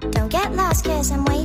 Don't get lost cause I'm waiting